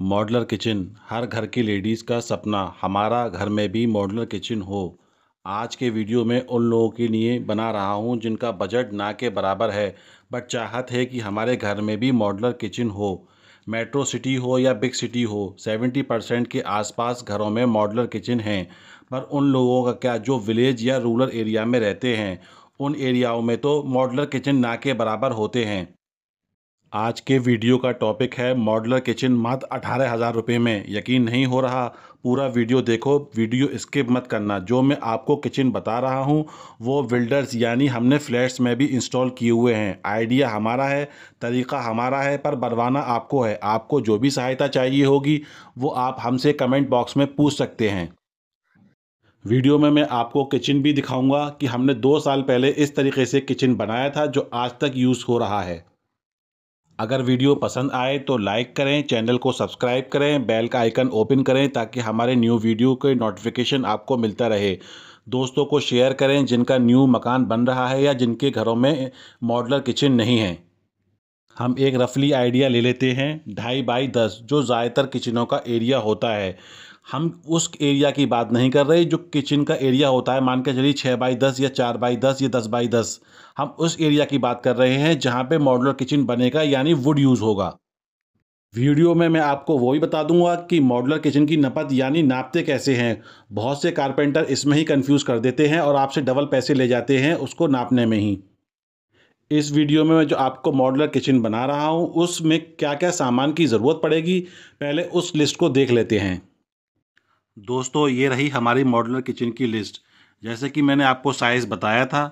Modular kitchen, हर घर की ladies का सपना, हमारा घर में भी मॉडलर किचन हो। आज के वीडियो में उन लोगों के लिए बना रहा हूँ जिनका बजट ना के बराबर है, बट चाहत है कि हमारे घर में भी मॉडलर किचन हो। मेट्रो सिटी हो या बिग सिटी हो, सेवेंटी परसेंट के आसपास घरों में मॉडलर किचन हैं। पर उन लोगों का क्या जो विलेज या रूरल एरिया में रहते हैं, उन एरियाओं में तो मॉडलर किचन ना के बराबर होते हैं। आज के वीडियो का टॉपिक है मॉडलर किचन मात्र अठारह हज़ार रुपये में। यकीन नहीं हो रहा? पूरा वीडियो देखो, वीडियो स्किप मत करना। जो मैं आपको किचन बता रहा हूँ, वो बिल्डर्स यानी हमने फ्लैट्स में भी इंस्टॉल किए हुए हैं। आइडिया हमारा है, तरीका हमारा है, पर बनवाना आपको है। आपको जो भी सहायता चाहिए होगी, वो आप हमसे कमेंट बॉक्स में पूछ सकते हैं। वीडियो में मैं आपको किचन भी दिखाऊँगा कि हमने दो साल पहले इस तरीके से किचन बनाया था, जो आज तक यूज़ हो रहा है। अगर वीडियो पसंद आए तो लाइक करें, चैनल को सब्सक्राइब करें, बेल का आइकन ओपन करें ताकि हमारे न्यू वीडियो के नोटिफिकेशन आपको मिलता रहे। दोस्तों को शेयर करें जिनका न्यू मकान बन रहा है या जिनके घरों में मॉडलर किचन नहीं है। हम एक रफली आइडिया ले लेते हैं, ढाई बाई दस, जो ज़्यादातर किचनों का एरिया होता है। हम उस एरिया की बात नहीं कर रहे, जो किचन का एरिया होता है, मान के चलिए छः बाई दस या चार बाई दस या दस बाई दस। हम उस एरिया की बात कर रहे हैं जहाँ पे मॉडुलर किचन बनेगा, यानी वुड यूज़ होगा। वीडियो में मैं आपको वो भी बता दूँगा कि मॉडुलर किचन की नपत यानी नापते कैसे हैं। बहुत से कारपेंटर इसमें ही कंफ्यूज कर देते हैं और आपसे डबल पैसे ले जाते हैं उसको नापने में ही। इस वीडियो में मैं जो आपको मॉडुलर किचन बना रहा हूँ, उसमें क्या क्या सामान की ज़रूरत पड़ेगी, पहले उस लिस्ट को देख लेते हैं। दोस्तों, ये रही हमारी मॉडुलर किचन की लिस्ट जैसे कि मैंने आपको साइज़ बताया था,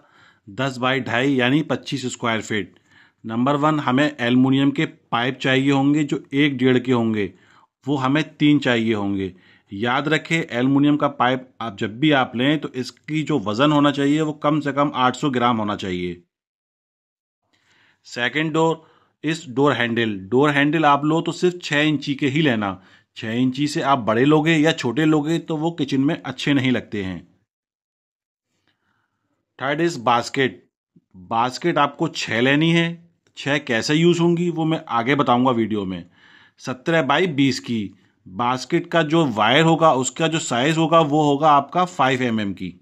दस बाई ढाई यानी पच्चीस स्क्वायर फीट नंबर वन हमें एलमिनियम के पाइप चाहिए होंगे जो एक डेढ़ के होंगे। वो हमें तीन चाहिए होंगे। याद रखें एलमिनियम का पाइप आप जब भी आप लें तो इसकी जो वज़न होना चाहिए, वो कम से कम 800 ग्राम होना चाहिए। Second door is door handle door handle आप लो तो सिर्फ़ छः इंची के ही लेना। छः इंची से आप बड़े लोगे या छोटे लोगे तो वो किचन में अच्छे नहीं लगते हैं। थर्ड इज़ बास्केट बास्केट आपको छः लेनी है। छः कैसे यूज़ होंगी वो मैं आगे बताऊँगा वीडियो में। सत्रह बाई बीस की। बास्केट का जो वायर होगा, उसका जो साइज़ होगा, वो होगा आपका फाइव एम mm की।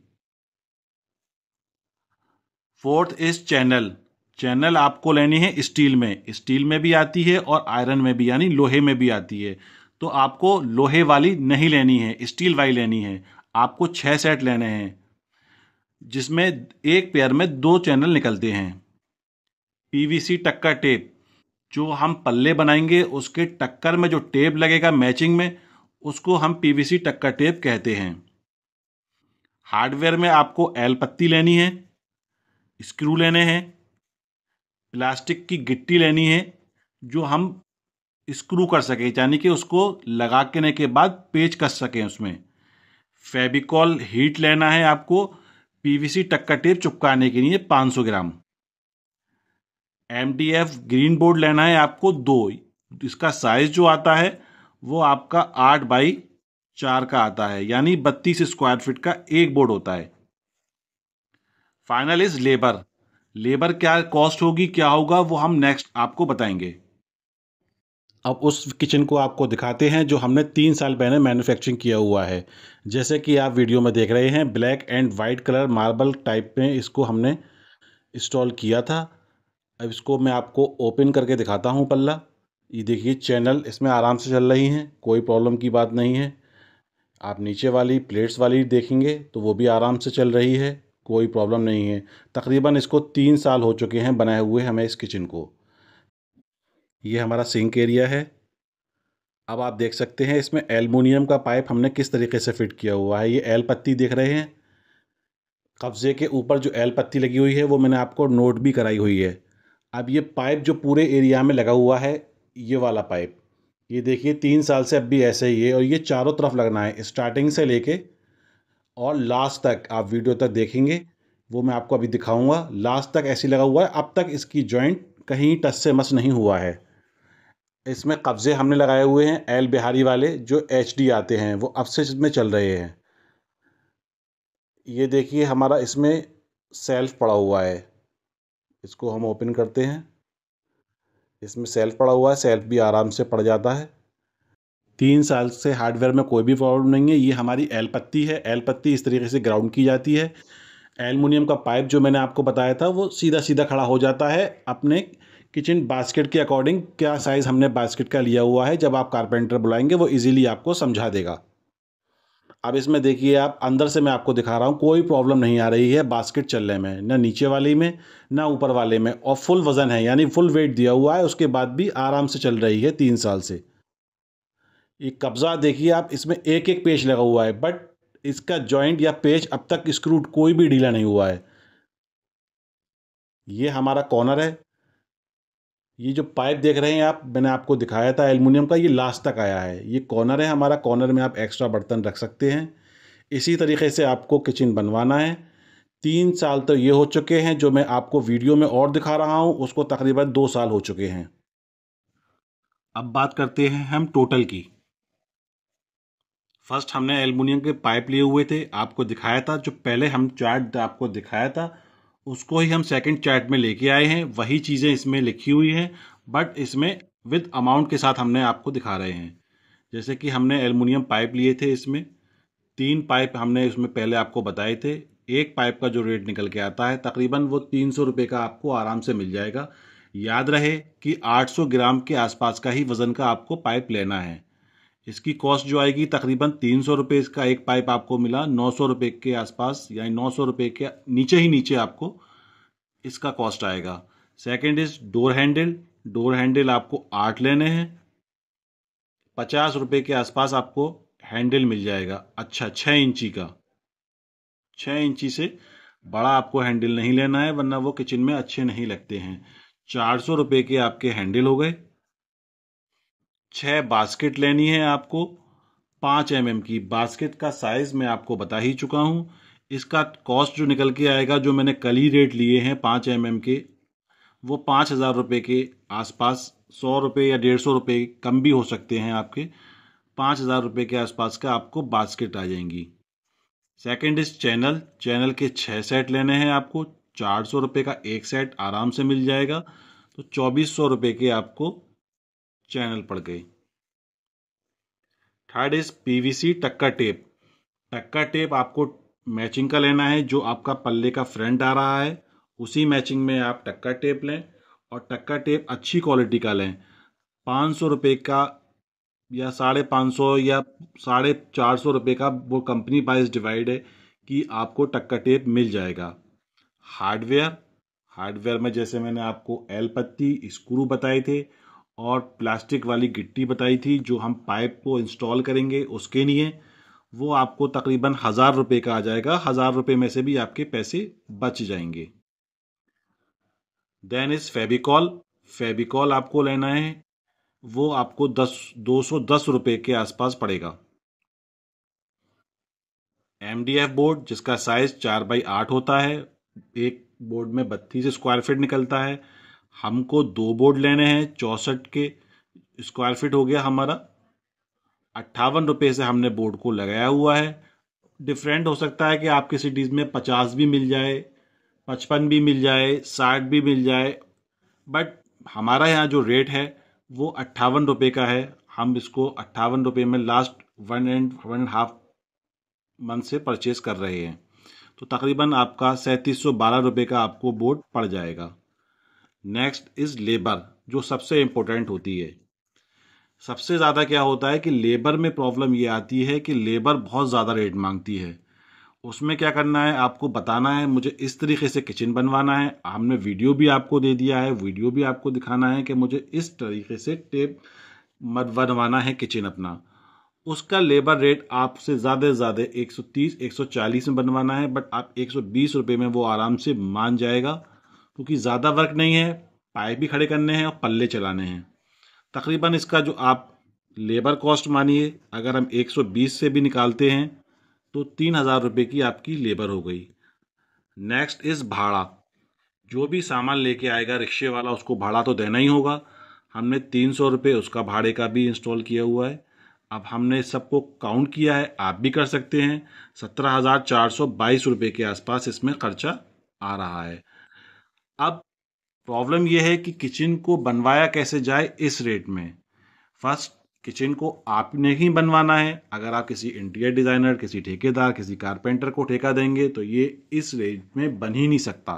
फोर्थ इज़ चैनल चैनल आपको लेनी है स्टील में। स्टील में भी आती है और आयरन में भी, यानी लोहे में भी आती है। तो आपको लोहे वाली नहीं लेनी है, स्टील वाली लेनी है। आपको छः सेट लेने हैं, जिसमें एक पेयर में दो चैनल निकलते हैं। पीवीसी टक्कर टेप, जो हम पल्ले बनाएँगे, उसके टक्कर में जो टेप लगेगा मैचिंग में, उसको हम पीवीसी टक्कर टेप कहते हैं। हार्डवेयर में आपको एल पत्ती लेनी है, स्क्रू लेने हैं, प्लास्टिक की गिट्टी लेनी है, जो हम स्क्रू कर सकें, यानी कि उसको लगा के के बाद पेच कस सकें उसमें। फेबिकॉल हीट लेना है आपको पीवीसी टक्का टेप चुपकाने के लिए 500 ग्राम। एमडीएफ ग्रीन बोर्ड लेना है आपको दो। इसका साइज़ जो आता है, वो आपका आठ बाई चार का आता है, यानी बत्तीस स्क्वायर फीट का एक बोर्ड होता है। फाइनल इज़ लेबर लेबर क्या कॉस्ट होगी, क्या होगा, वो हम नेक्स्ट आपको बताएँगे। अब उस किचन को आपको दिखाते हैं जो हमने तीन साल पहले मैन्युफैक्चरिंग किया हुआ है। जैसे कि आप वीडियो में देख रहे हैं black and white colour marble type में इसको हमने इंस्टॉल किया था। अब इसको मैं आपको ओपन करके दिखाता हूँ पल्ला। ये देखिए चैनल इसमें आराम से चल रही हैं, कोई प्रॉब्लम की बात नहीं है। आप नीचे वाली प्लेट्स वाली देखेंगे तो वो भी आराम से चल रही है, कोई प्रॉब्लम नहीं है। तकरीबन इसको तीन साल हो चुके हैं बनाए हुए हमें इस किचन को। ये हमारा सिंक एरिया है। अब आप देख सकते हैं इसमें एलमिनियम का पाइप हमने किस तरीके से फिट किया हुआ है। ये एल पत्ती देख रहे हैं। कब्जे के ऊपर जो एल पत्ती लगी हुई है, वो मैंने आपको नोट भी कराई हुई है। अब ये पाइप जो पूरे एरिया में लगा हुआ है, ये वाला पाइप। ये देखिए, तीन साल से अब भी ऐसे ही है और ये चारों तरफ़ लगना है, स्टार्टिंग से लेके और लास्ट तक। आप वीडियो तक देखेंगे, वो मैं आपको अभी दिखाऊँगा। लास्ट तक ऐसी लगा हुआ है, अब तक इसकी जॉइंट कहीं टच से मस नहीं हुआ है। इसमें कब्ज़े हमने लगाए हुए हैं, एल बिहारी वाले, जो एच डी आते हैं, वो अब से इसमें चल रहे हैं। ये देखिए, हमारा इसमें सेल्फ पड़ा हुआ है। इसको हम ओपन करते हैं। इसमें सेल्फ पड़ा हुआ है सेल्फ भी आराम से पड़ जाता है। तीन साल से हार्डवेयर में कोई भी प्रॉब्लम नहीं है, ये हमारी एल पत्ती है। एल पत्ती इस तरीके से ग्राउंड की जाती है। एलमिनियम का पाइप जो मैंने आपको बताया था, वो सीधा सीधा खड़ा हो जाता है अपने किचन बास्केट के अकॉर्डिंग क्या साइज़ हमने बास्केट का लिया हुआ है, जब आप कारपेंटर बुलाएँगे, वो इजीली आपको समझा देगा। अब इसमें देखिए आप, अंदर से मैं आपको दिखा रहा हूँ, कोई प्रॉब्लम नहीं आ रही है बास्केट चलने में, ना नीचे वाले में, ना ऊपर वाले में, और फुल वज़न है, यानी फुल वेट दिया हुआ है, उसके बाद भी आराम से चल रही है तीन साल से। ये कब्ज़ा देखिए आप, इसमें एक एक पेज लगा हुआ है बट इसका जॉइंट या पेज अब तक स्क्रूड कोई भी ढीला नहीं हुआ है। ये हमारा कॉर्नर है ये जो पाइप देख रहे हैं आप, मैंने आपको दिखाया था एल्युमिनियम का, ये लास्ट तक आया है। ये कॉर्नर है, हमारा कॉर्नर में आप एक्स्ट्रा बर्तन रख सकते हैं। इसी तरीके से आपको किचन बनवाना है। तीन साल तो ये हो चुके हैं, जो मैं आपको वीडियो में और दिखा रहा हूँ, उसको तकरीबन दो साल हो चुके हैं। अब बात करते हैं हम टोटल की। फ़र्स्ट हमने एल्युमिनियम के पाइप लिए हुए थे, आपको दिखाया था, जो पहले हम चार्ट आपको दिखाया था उसको ही हम सेकंड चार्ट में लेके आए हैं। वही चीज़ें इसमें लिखी हुई हैं बट इसमें विद अमाउंट के साथ हमने आपको दिखा रहे हैं। जैसे कि हमने एल्युमिनियम पाइप लिए थे इसमें। तीन पाइप हमने इसमें पहले आपको बताए थे। एक पाइप का जो रेट निकल के आता है, तकरीबन वो तीन सौ रुपये का आपको आराम से मिल जाएगा। याद रहे कि 800 ग्राम के आसपास का ही वज़न का आपको पाइप लेना है। इसकी कॉस्ट जो आएगी तकरीबन तीन सौ रुपये इसका एक पाइप आपको मिला, नौ सौ रुपये के आसपास, यानी नौ सौ रुपये के नीचे ही नीचे आपको इसका कॉस्ट आएगा। Second is door handle door handle आपको आठ लेने हैं। पचास रुपये के आसपास आपको हैंडल मिल जाएगा। अच्छा छः इंची का। छः इंची से बड़ा आपको हैंडल नहीं लेना है, वरना वो किचन में अच्छे नहीं लगते हैं। चार सौ रुपये के आपके हैंडल हो गए। छः बास्केट लेनी है आपको। पाँच एम mm की बास्केट का साइज़ मैं आपको बता ही चुका हूँ। इसका कॉस्ट जो निकल के आएगा, जो मैंने कल ही रेट लिए हैं पाँच एम mm के, वो पाँच हज़ार रुपये के आसपास, सौ रुपये या डेढ़ सौ रुपये कम भी हो सकते हैं आपके। पाँच हज़ार रुपये के आसपास का आपको बास्केट आ जाएँगी। Second is channel. चैनल के छः सेट लेने हैं आपको। चार सौ रुपये का एक सेट आराम से मिल जाएगा। तो चौबीस सौ रुपये के आपको चैनल पड़ गई। थर्ड इज़ पीवीसी टक्का टेप। टक्का टेप आपको मैचिंग का लेना है, जो आपका पल्ले का फ्रंट आ रहा है, उसी मैचिंग में आप टक्का टेप लें और टक्का टेप अच्छी क्वालिटी का लें। पाँच सौ रुपये का या साढ़े पाँच सौ या साढ़े चार सौ रुपये का वो कंपनी वाइज डिवाइड है कि आपको टक्का टेप मिल जाएगा। हार्डवेयर हार्डवेयर में जैसे मैंने आपको एल पत्ती स्क्रू बताए थे और प्लास्टिक वाली गिट्टी बताई थी जो हम पाइप को इंस्टॉल करेंगे उसके लिए, वो आपको तकरीबन हज़ार रुपये का आ जाएगा। हज़ार रुपये में से भी आपके पैसे बच जाएँगे। देन इज़ फेबिकॉल फेबिकॉल आपको लेना है, वो आपको दस, दो सौ दस रुपये के आसपास पड़ेगा। एम डी एफ़ बोर्ड जिसका साइज़ चार बाई आठ होता है, एक बोर्ड में बत्तीस स्क्वायर फीट निकलता है हमको दो बोर्ड लेने हैं, चौंसठ के स्क्वायर फीट हो गया हमारा। अट्ठावन रुपये से हमने बोर्ड को लगाया हुआ है। डिफरेंट हो सकता है कि आपकी सिटीज़ में पचास भी मिल जाए, पचपन भी मिल जाए, साठ भी मिल जाए बट हमारा यहाँ जो रेट है, वो अट्ठावन रुपये का है। हम इसको अट्ठावन रुपये में last one and one and half month से परचेज़ कर रहे हैं। तो तकरीबन आपका सैंतीस सौ बारह रुपये का आपको बोर्ड पड़ जाएगा। नेक्स्ट इज़ लेबर जो सबसे इम्पोर्टेंट होती है। सबसे ज़्यादा क्या होता है कि लेबर में प्रॉब्लम ये आती है कि लेबर बहुत ज़्यादा रेट मांगती है। उसमें क्या करना है, आपको बताना है, मुझे इस तरीके से किचन बनवाना है। हमने वीडियो भी आपको दे दिया है वीडियो भी आपको दिखाना है कि मुझे इस तरीके से टेप बनवाना है किचन अपना। उसका लेबर रेट आपसे ज़्यादा से ज़्यादा 130 140 में बनवाना है बट आप 120 रुपए में वो आराम से मान जाएगा। क्योंकि ज़्यादा वर्क नहीं है पाइप भी खड़े करने हैं और पल्ले चलाने हैं। तकरीबन इसका जो आप लेबर कॉस्ट मानिए, अगर हम 120 से भी निकालते हैं तो तीन हज़ार रुपये की आपकी लेबर हो गई। नेक्स्ट इज़ भाड़ा। जो भी सामान लेके आएगा, रिक्शे वाला, उसको भाड़ा तो देना ही होगा। हमने तीन सौ रुपये उसका भाड़े का भी इंस्टॉल किया हुआ है। अब हमने सबको काउंट किया है, आप भी कर सकते हैं। सत्रह हज़ार चार सौ बाईस रुपये के आसपास इसमें खर्चा आ रहा है। प्रॉब्लम यह है कि किचन को बनवाया कैसे जाए इस रेट में? फ़र्स्ट, किचन को आपने ही बनवाना है। अगर आप किसी इंटीरियर डिज़ाइनर किसी ठेकेदार, किसी कारपेंटर को ठेका देंगे तो ये इस रेट में बन ही नहीं सकता।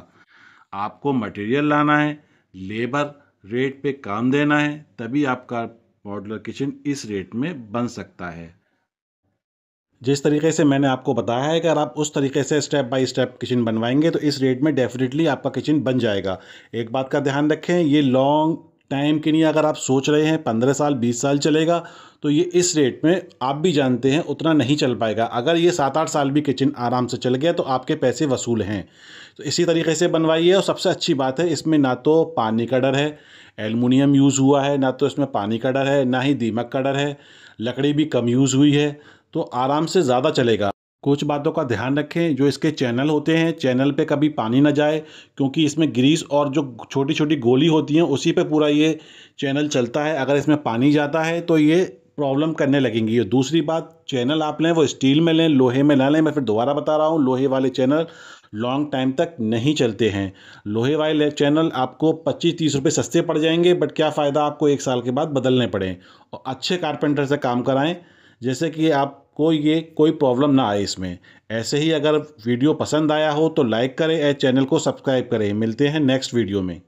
आपको मटेरियल लाना है लेबर रेट पे काम देना है, तभी आपका मॉडलर किचन इस रेट में बन सकता है। जिस तरीके से मैंने आपको बताया है अगर आप उस तरीके से स्टेप बाय स्टेप किचन बनवाएँगे तो इस रेट में डेफिनेटली आपका किचन बन जाएगा। एक बात का ध्यान रखें, ये लॉन्ग टाइम के लिए अगर आप सोच रहे हैं, पंद्रह साल, बीस साल चलेगा तो ये इस रेट में आप भी जानते हैं, उतना नहीं चल पाएगा। अगर ये सात आठ साल भी किचन आराम से चल गया तो आपके पैसे वसूल हैं। तो इसी तरीके से बनवाइए, और सबसे अच्छी बात है, इसमें ना तो पानी का डर है एलमिनियम यूज़ हुआ है, ना तो इसमें पानी का डर है, ना ही दीमक का डर है, लकड़ी भी कम यूज़ हुई है। तो आराम से ज़्यादा चलेगा। कुछ बातों का ध्यान रखें, जो इसके चैनल होते हैं, चैनल पे कभी पानी ना जाए, क्योंकि इसमें ग्रीस और जो छोटी छोटी गोली होती हैं, उसी पे पूरा ये चैनल चलता है। अगर इसमें पानी जाता है तो ये प्रॉब्लम करने लगेंगी। और दूसरी बात, चैनल आप लें, वो स्टील में लें, लोहे में ना लें, मैं फिर दोबारा बता रहा हूँ, लोहे वाले चैनल लॉन्ग टाइम तक नहीं चलते हैं। लोहे वाले चैनल आपको पच्चीस तीस रुपये सस्ते पड़ जाएँगे, बट क्या फ़ायदा आपको एक साल के बाद बदलने पड़े। और अच्छे कारपेंटर से काम कराएँ जैसे कि आपको ये कोई प्रॉब्लम ना आए इसमें। ऐसे ही अगर वीडियो पसंद आया हो तो लाइक करें और चैनल को सब्सक्राइब करें। मिलते हैं नेक्स्ट वीडियो में।